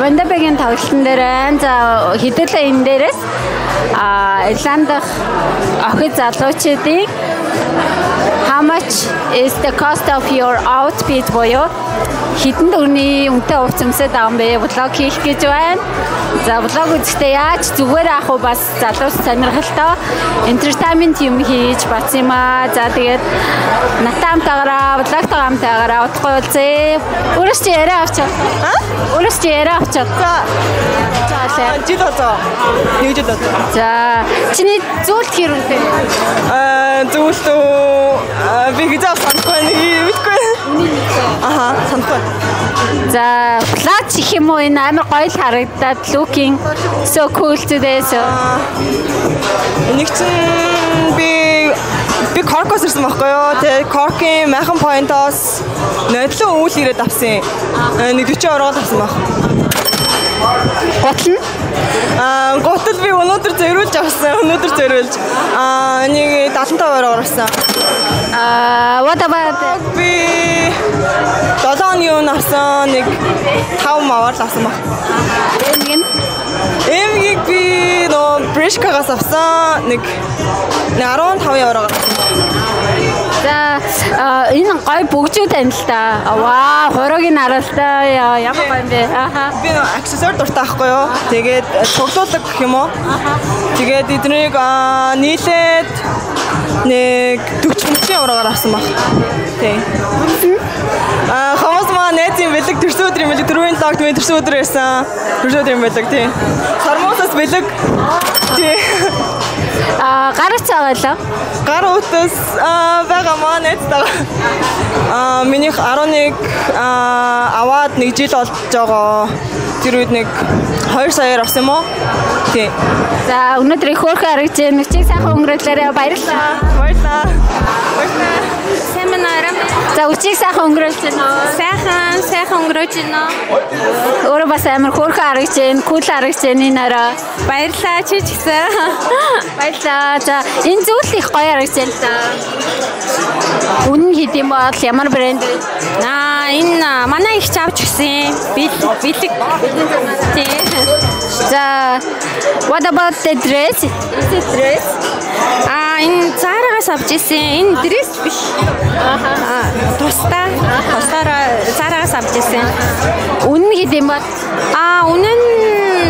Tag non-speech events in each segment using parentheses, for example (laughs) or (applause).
Вандабегийн тоглолтын дээр за хэдүүлээ энэ дээрээс? А Ирланд дахь охид залуучуудын how much is the cost of your outfit буюу хідэн төгрөний үнэтэй хувц өмсөд юм бэ? Блог хийх гэж байна. За блог үзэхдээ яаж зүгээр авах уу бас залуус сонирхолтой entertainment юм хийж бац юм аа. За тэгээд натамтаагаараа блогтой хамтаагаараа утгагүй үлзээ. Өөрөөс чи яриа авчих. Аа? Өөрөөс чи яриа авчих. За. За. Жид одоо. Нэг жид одоо. За. Чиний зүйлт хэрүүтэй. Аа зүйлт үү би нэг юм ихгүй. Аха, санахгүй. За, плач их юм уу энэ амар гоё л харагдаад looking so cool today so. Нэг чинь би би Коркос ирсэн байхгүй юу? Тэгээ Коркийн Махан Point-оос нодлон үйл ирээд авсан. Нэг 40 ороод авсан баг. Гутал нь Аа, гутал би өнөөдөр зөрүүлж авсан. Өнөөдөр зөрүүлж. Аа, нэг 75 ороор авсан. Аа, what about Би 7 оны өмнө авсан нэг 5 мавар л авсан баг. нэг нь Эмгийг би нөө Бришкагаас авсан нэг 15 евроор авсан. За энэ гоё бөгжүү тань л та. Ваа, хуруугийн наралтай ямар гоё юм бэ? Аха. Би аксессуар дуртай байхгүй юу? Тэгээд цуглуулга гэх юм уу? Тэгээд эднийг аа, нийлээд нэг 40 евроор авсан баг. Тий. Аа хүмүүс маа найзын бэлэг төрсөн юм бэлэг дөрвийн логт минь төрсөн өдөр байсан. Төрсөн юм бэлэг тий. Сармуусаас бэлэг. Тий. А, гараач байгаа лөө. Гар утас аа байгаа маа найзтайгаа. Аа минийх 11 аа аваад нэг жил болж байгаа. Тэр үед нэг 2 саяар авсан юм уу? Тий. За, өнөөдөр их хөөрхөн харагдаж байна. Мөчийг сайхан өнгөрүүлээрэ баярлалаа. Баярлаа. Баярлаа. Сайн байна аа. За, үчиг сайхан өнгөрүүлж байна уу? Сайхан, сайхан өнгөрөөж байна. Өөрөө бас амар хөөрхөн харагдаж байна. Кул харагдаж байна энэ орой. Баярлаа чи ч гэсэн. Баярлалаа. За, энэ зүйл их гоё харагдаж байна л да. Үнэн хэд юм бол ямар брэнд вэ? Аа, энэ манай их авч гисэн. Бэлэг. За, what about the dress? Is it dress? Аа, энэ цаарагаас авч исэн. Энэ дресс биш. Аа, тусдаа. Тусдаараа цаарагаас авч исэн. Үнэн хэд юм бол? Аа, үнэн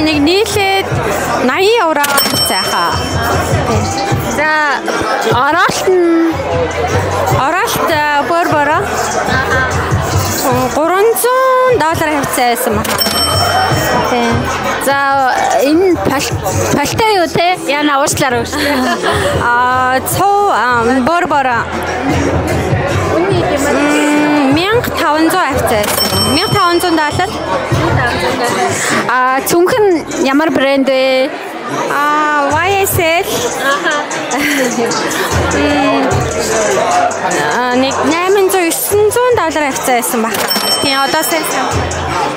нэг нийлээд 80 евро цааха. За, ороолт нь Оролт бөр бороо. 300 доллар хавцаа байсан байна. Тийм. За энэ пал- палтай юу те? Яна уучлаарай гэж. (laughs) Аа, цоо бөр бороо. Үнний юм М, 1500 хавцаа байсан. 1500 доллар. А цүнхэн ямар брэнд вэ? Аа, YSL. Аа, нэг 800 900 доллар хавцаа байсан байна. Тийм, одоо.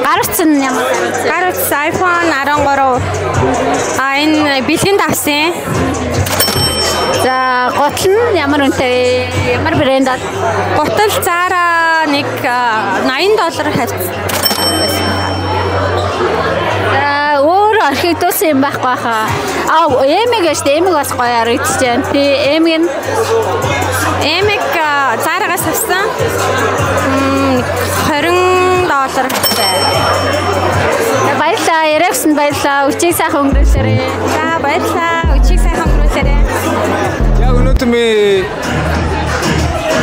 Гарц нь ямар гарц? Гар утас iPhone 13. Аа, энэ бэлгэнд авсан. За гутал нь ямар үнэтэй? вэ? Ямар брэнд аа? Гутал Zara нэг а, 80 доллар хавц. Архитектурсан юм байхгүй хаа. Аа эмэг дээ. Эмэг бас гоё харагдаж байна. Тий, эмэг нь Эмэг Zara-гаас авсан. М, 20 доллар. За, баярлалаа. Яревсэн баярлалаа. Үчиг сайхан өнгөрүүлээрэй. За баярлалаа. Өчиг сайхан өнгөрүүлээрэй. Яг өнөөдөр ми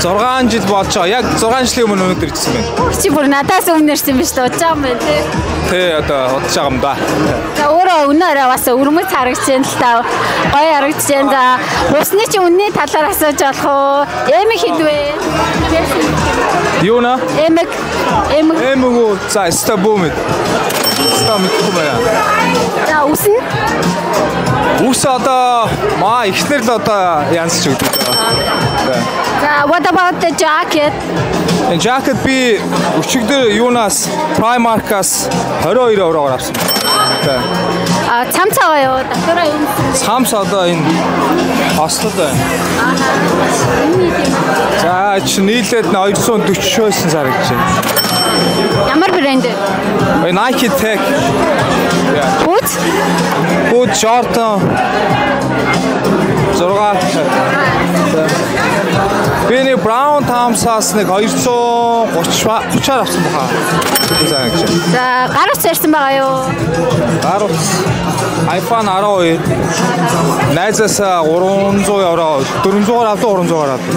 6 жил болж байгаа. Яг 6 жилийн өмнө өнөөдөр ирсэн байна. Чи бүр надаас өмнө ирсэн биш үү? Удаж байгаа юм байна тий. Тэ одоо удаж байгаа юм да. За өөрөө өнөөрөө бас өрмөц харагдаж байна л та. Гоё харагдаж байна. За усны чи үнний талаар асууж болох уу? Эмэг хідвэ? Юу на? Эмэг эмэг Эмэгүү за стабумэд. Стамэд kumaya. за ус нь Үс одоо маа ихнэр л одоо янз ч өгдөг. за what about the jacket? Энэ жакет би өчигдөр юунаас Primark-аас 22 евроор авсан. А цам цагаа юу? Дотороо юм. Цамс одоо энэ хослол байна. За чи нийлээд 240 байсан сар гэж байна. Ямар брэнд? Ой Nike Tech. Бүүц? Boot Jordan 6 Би нэг Brown Thomas-аас нэг 230 30-аар авсан баха. За гэж. За гар ус ярьсан байгаа юу? Гар утас iPhone 12 найзаас 300 евро 400-аар авсан 300-аар авсан.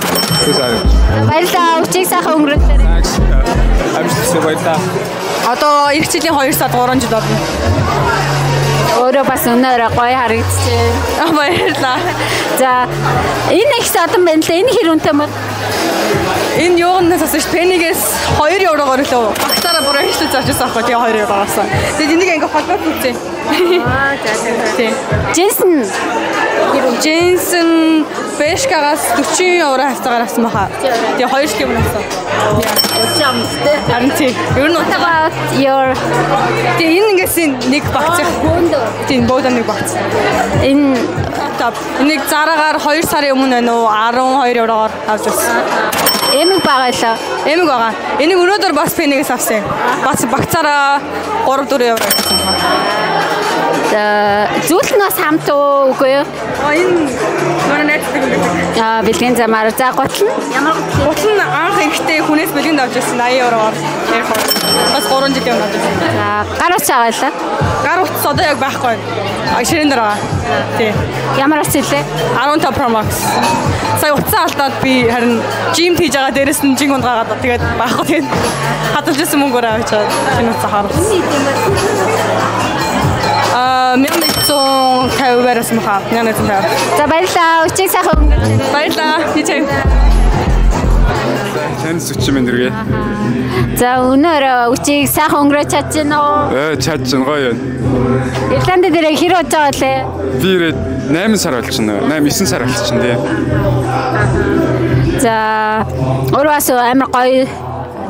Баярлалаа. Өчиг сайхан өнгөрүүлээ. Амжилт баярлалаа. Одоо эх жилийн 2 сар 3 жил болно. Өөрөө бас өнөөрөө гоё харагдчихэ. Аа баярлаа. За энэ их садан байна лээ. Энэ хэр үнэтэй мод? Энэ юугнаас асууж пенигээс 2 еврогоор лөө. Багтаараа бүр хэвшлээ зарчсан аахгүй тэгээ 2 евро авсан. Тэгээд энийг ингээ холбоод үзье. Аа за. Джинсэн Джинсэн Бэшкагаас 40 евро хавцаагаар авсан баха. Тэгээ 2 жилийн өмнө авсан. Усамстэй. Харин тийм. Ер нь. About your Тэгээ энэ ингээс нэг багц. хүнд Тийм буудан нэг багц. энэ Топ. Энийг зараагаар 2 сарын өмнө байна уу 12 еврогоор авч ирсэн. Эмэг байгаалаа. Эмэг байгаа. Энийг өнөөдөр бас пенигээс авсан. Бас багцаараа 3 4 евро авсан. За зүйл нь бас хамт үгүй юу? А энэ манай найздаг юм. Аа бэлгийн замаар за гутал нь ямар гутал? Нь анх ихтэй хүнээс бэлгэнд авч ирсэн 80 евроор. Бас 3 жилийн өмнө авч ирсэн. За гар ус аваалаа. Гар утас одоо яг байхгүй. А ширээн дээр байгаа. Тий. Ямар ус илээ? 15 Pro Max. Сая утсаа алдаад би харин жим хийж байгаа дээрэс нь жин унгагаад тэгээд байхгүй тэгээд хадгалж ирсэн мөнгөөр авчаад шинэ утсаа харуулсан. Аа 1150 байраас мха 1150. За баярлалаа. Өчиг сайхан өнгөрүүлээ. Баярлаа. Хичээг. Тань сүчим энэ дэргээ. За өнөөр өчиг сайхан өнгөрөөж чадчихна уу? Э чад чин гоё. Ирланд дээр хэр удаа байгаа лээ? Би ирээд 8 сар болчихно. 8 9 сар болчихно тий. За өөр бас амар гоё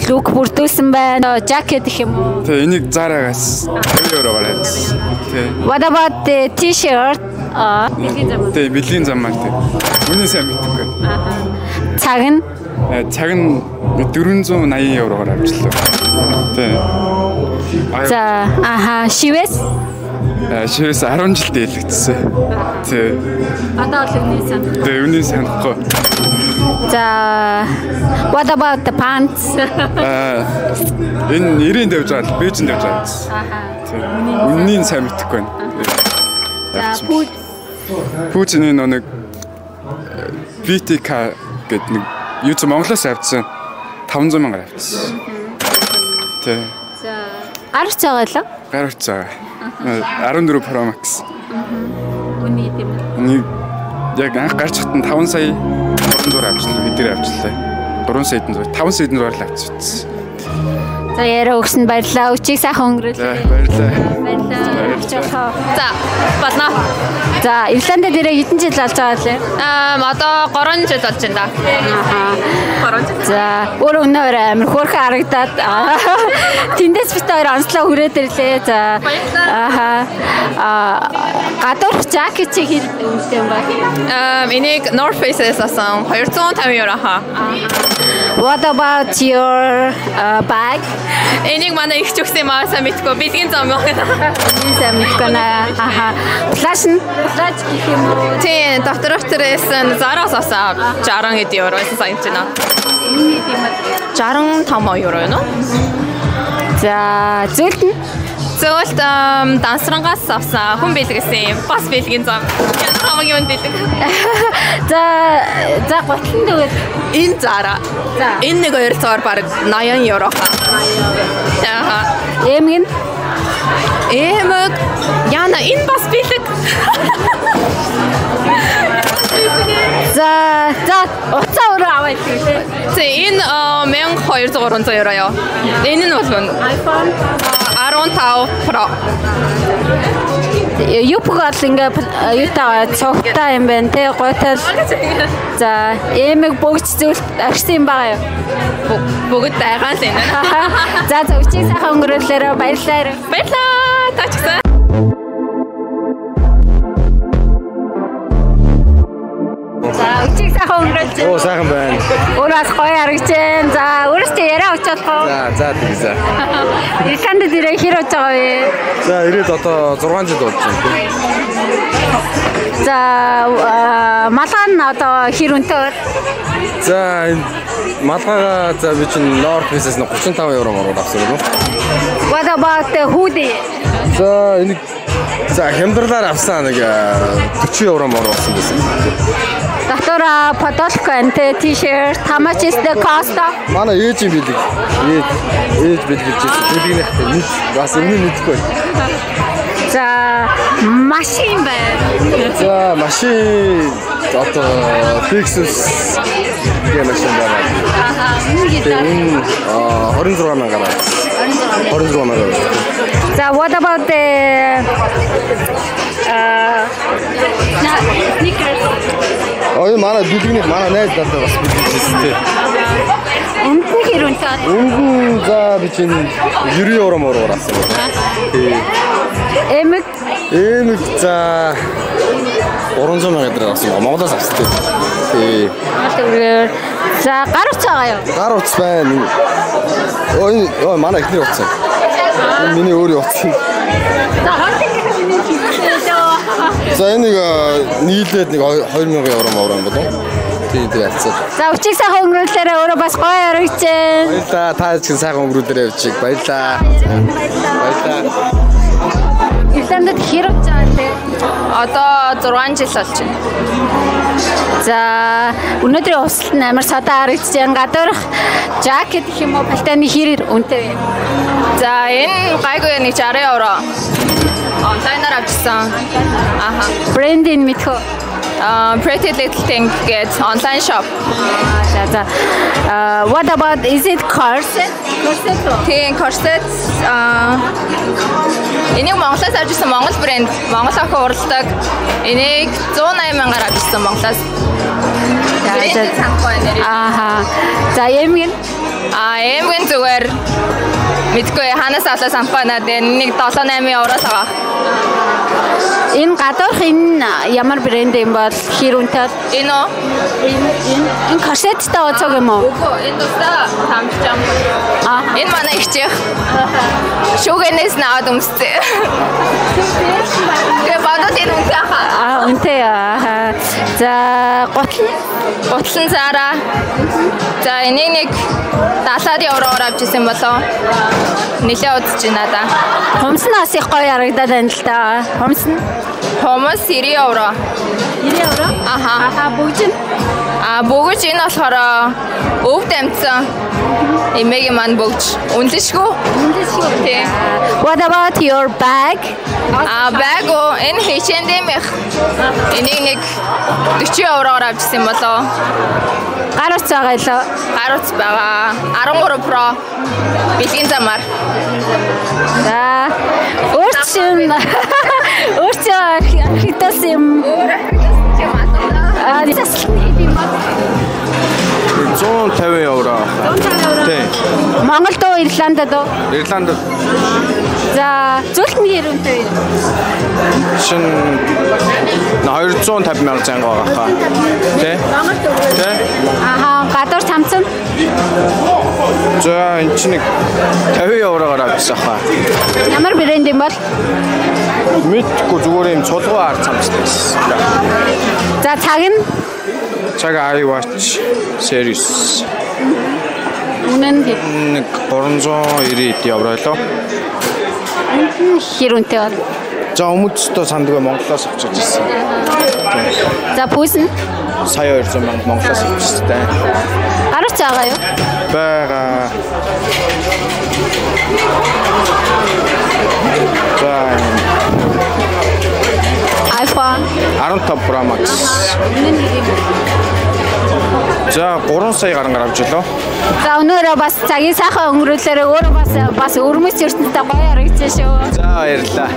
лук бүрдүүлсэн байна. Жакет гэх юм уу? Тэгээ энийг зараагаас 2 евроор авсан. Тий. What about the t-shirt? Аа, бэлгийн зам. Тэгээ бэлгийн зам маа тий. Үний сайн мэдхгүй. Цаг нь Цаг нь 480 евроор авчлаа. Тий. За аха шивэс шивээс 10 жил дийлэгдсэн. Тий. одоо л үний сан. Тэгээ үний санахгүй. За what about the pants? Аа энэ 90-ийн давж байгаа л бэжин давж байгаа. Аха. Тий. Үннийг сайн мэдхгүй байна. За пүүт Путины нэг BTK гэдэг нэг юу ч Монголоос авчихсан 500 мянгаар авчихсан. Тэ. за гар байгаа л. Гар утсаа. 14 Pro Max. Үний тийм. Нэг яг анх гарч хатан 5 сая 300 авчлаа. Хэдээр авчлаа. 3 сая 5 сая 100 л авчихсан. За яриа өгсөнд баярлалаа. Өчиг сайхан өнгөрүүлээ. баярлалаа. Баярлалаа. За болно. За Ирланд дээр хэдэн жил болж байгаа лээ? Аа одоо 3 жил болж байна да. Аха. За өөр өнөөр амир хөөрхөн харагдаад аа, (laughs) тэндээс бит хоёр онцлог хүрээд ирлээ. За. Аа гадуур жакет чи хэр үнэтэй юм ба? Аа энийг North Face-ээс авсан 250 евро хаа. What about your uh, bag? Энийг манай их ч өгсөн маа сайн мэдгүй бэлгийн зам байна. Энэ сайн мэдгүй наа. Аха. Флаш нь флаш гэх юм уу? Тий, доктор өчтөрөөс зараас авсан 60 хэд евро байсан сайн тийм үү? 65 евро юу? За зөвлөлт нь Зөвлөлт дансрангаас авсан хүн бэлгэсэн бас бэлгийн зам. Хамгийн үнд бэлэг. (laughs) За за готлон дөгөөд Энэ зара. За. Энэ нэг хоёр цагаар баг 80 евро хаа. Аа. эмэг нь Эмэг яна энэ бас бэлэг. (laughs) за за уцаа өөрөө аваад ирлээ. Тэ энэ 1200 300 евро ёо. Энэ нь бол iPhone 15 Pro. Юпгол ингээ юутаа цогтой юм байна те гуйтал. За эмэг бүгд зүйлт агшсан юм байгаа юу? Бүгд байгаа л энэ. (laughs) За өчиг сайхан өнгөрүүлээрэ баярлалаа. Баярлаа. Тачсан. Сайхан өнгөрөөж Оо сайхан байна. Өөр бас гоё байна. За өөрөөсөө яриа өгч болох уу? За за тэгээ за. Ирландд ирээ хэр болж байгаа вэ? За ирээд одоо 6 жил болж байна. За малгай нь одоо хэр үнэтэй? За энэ малгайгаа за би чинь North Face-ээс нь 35 евро мөр авсан юм. What about the hoodie? За энийг за хямдрлаар авсан нэг э, 40 евро мөр авсан байсан. Дотор подолк анте t-shirt how much is the cost? Манай ээж юм билэг. Ээж ээж бэлгэлж байсан. Бэлгнэхтэй нэг бас өмнө мэдгүй. За машин байна. За машин одоо Lexus гэх машин байна. Аа, энэ Тэгээ гитар. энэ а, 26 мянгаар. 26 мянгаар. За what about the uh sneakers? Энэ манай бэлгнэх манай найз надад бас бэлгэлжсэн тий. Үнд нь хэр үнэтэй? Өнгөн за би чинь 90 евро мөр авсан. Тий. Эмэг Энд за 300 мянга дээр авсан. Монголоос авсан тий. Тий. За гар утас байгаа юу? Гар утас байна. Ой ой манай ихний утас. Миний өөрийн утас. За За энийг нийлээд нэг 2000 евро юм болов. Тий тий авсан. За өчиг сайхан өнгөрүүлээрээ өөрөө бас гоё байна. Баярлаа. Та ч сайхан өнгөрүүлээрэй явчих. Баярлаа. Баярлаа. Ирландд хэр болж байгаа те? Одоо 6 жил болж байна. За өнөөдрийн усалт нь амар содаа харагдаж байна. Гадуурх жакет гэх юм уу пальтаны хэр үнэтэй вэ? За энэ гайгүй нэг 60 евро. Онлайнаар авчихсан. Аха. Брендинг мэдхүү. Uh, Pretty Little Thing гэж онлайн shop. Uh, what about is it corset? Corset? Тийм corset энийг Монголоос авчихсан Монгол брэнд. Монгол охин уралдаг. Энийг 180 мянгаар авчихсан Монголоос. За. Ааха. За эмгэн А эмгэн зүгээр мэдгүй ханаас авлаа санахгүй надад нэг 7 8 евроос аваа. Энэ гадуурх энэ ямар брэнд юм бол хэр үнэтэй? Энэ үү? Энэ энэ корсеттэй оцог юм уу? Үгүй энэ тусаа тамчам. Аа. Энэ манай ихчих. Шүүгэнээс наваад өмстэй. Тэгээ бодоод энэ үнтэй хаа. Аа үнэтэй аа. За гутал Гутлан цаараа. За энийг нэг 70 евроор авчихсан болоо. Нилээ удаж байна да. хумс нь бас их гоё харагдаад байна л да. Хумс нь Хомос 90 евро. 90 евро. Аха. Аха бүгд нь А бөгөж энэ болохоор өвд амтсан. Эмээгийн маань бөгж. Үнэлшгүй. үндэсгүй. Тий. What about your bag? А баг уу энэ H&M-ийнх. Энийг нэг 40 евроор авчихсан болоо. Гар утас байгаа лөө. Гар утас байгаа. 13 Pro. Бэлгийн замаар. За (laughs) өөр чинь өөр чинь архитектас юм. Аа дисас 150 евро. Тий. Монгол дөө Ирландд дөө. Ирланд За зүйлт нь хэр үнэтэй вэ? шин 250 мянга зан байгаа хаа. Тий. Монгол дөө. Тий. Аха гадуур цамцсан. За энэ чинь нэг 50 евроор авчихсан хаа. Ямар брэнд юм бол? Мэдгүй зүгээр юм цулгуу ар цамцтай байсан. За цаг нь Цаг iWatch series үнэ нь хэр нэг 390 евро лөө. хэр үнэтэй бол? За өмнөдөө сандгүй Монголоос авчиж ирсэн. За пүүс нь Сая 200 мянга Монголоос авчихсан. гар утас байгаа юу? Бага. За iPhone 15 Pro Max. За 3 сая гарангаар авч илоо. За өнөөрөө бас цагийн сайхан өнгөрүүлээрээ өөрөө бас бас өрмөс ертөнцтэй гоё харагдсан шүү. За. Баярлалаа.